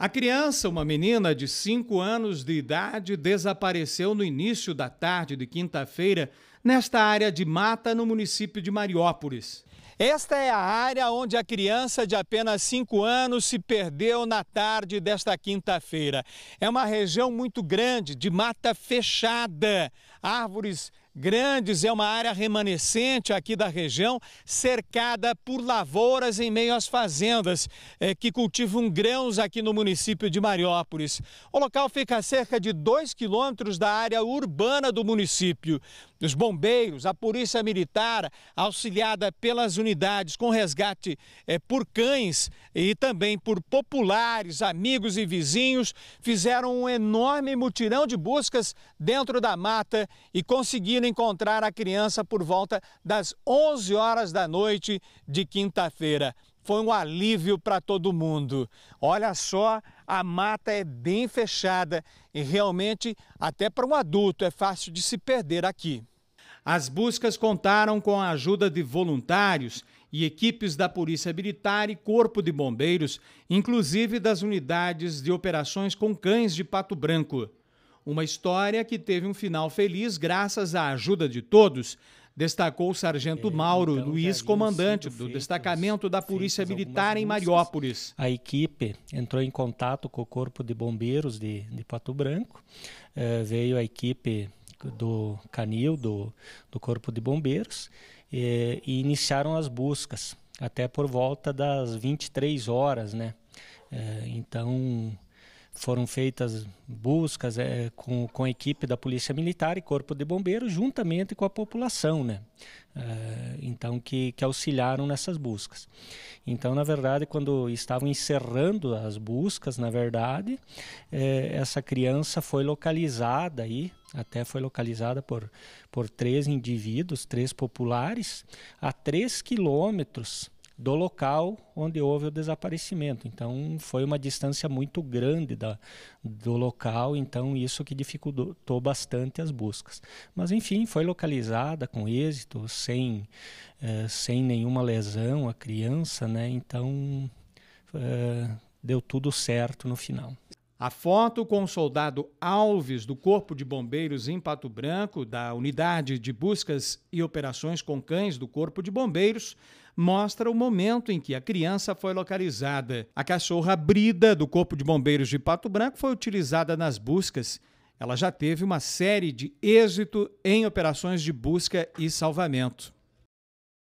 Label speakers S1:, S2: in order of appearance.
S1: A criança, uma menina de 5 anos de idade, desapareceu no início da tarde de quinta-feira nesta área de mata no município de Mariópolis. Esta é a área onde a criança de apenas 5 anos se perdeu na tarde desta quinta-feira. É uma região muito grande, de mata fechada, árvores Grandes é uma área remanescente aqui da região, cercada por lavouras em meio às fazendas é, que cultivam grãos aqui no município de Mariópolis. O local fica a cerca de 2 quilômetros da área urbana do município. Os bombeiros, a polícia militar, auxiliada pelas unidades com resgate é, por cães e também por populares, amigos e vizinhos, fizeram um enorme mutirão de buscas dentro da mata e conseguiram encontrar a criança por volta das 11 horas da noite de quinta-feira. Foi um alívio para todo mundo. Olha só, a mata é bem fechada e realmente, até para um adulto, é fácil de se perder aqui. As buscas contaram com a ajuda de voluntários e equipes da Polícia Militar e Corpo de Bombeiros, inclusive das unidades de operações com cães de Pato Branco. Uma história que teve um final feliz graças à ajuda de todos, destacou o sargento é, Mauro então, Luiz, comandante do destacamento da Polícia Militar em Mariópolis.
S2: A equipe entrou em contato com o Corpo de Bombeiros de, de Pato Branco, é, veio a equipe do Canil, do, do Corpo de Bombeiros, e, e iniciaram as buscas, até por volta das 23 horas, né? É, então foram feitas buscas é, com, com a equipe da Polícia Militar e Corpo de Bombeiros, juntamente com a população, né? É, então, que, que auxiliaram nessas buscas. Então, na verdade, quando estavam encerrando as buscas, na verdade, é, essa criança foi localizada aí, até foi localizada por, por três indivíduos, três populares, a três quilômetros do local onde houve o desaparecimento. Então foi uma distância muito grande da, do local, então isso que dificultou bastante as buscas. Mas enfim, foi localizada com êxito, sem, eh, sem nenhuma lesão a criança, né? Então eh, deu tudo certo no final.
S1: A foto com o soldado Alves do Corpo de Bombeiros em Pato Branco, da Unidade de Buscas e Operações com Cães do Corpo de Bombeiros, mostra o momento em que a criança foi localizada. A cachorra Brida do Corpo de Bombeiros de Pato Branco foi utilizada nas buscas. Ela já teve uma série de êxito em operações de busca e salvamento.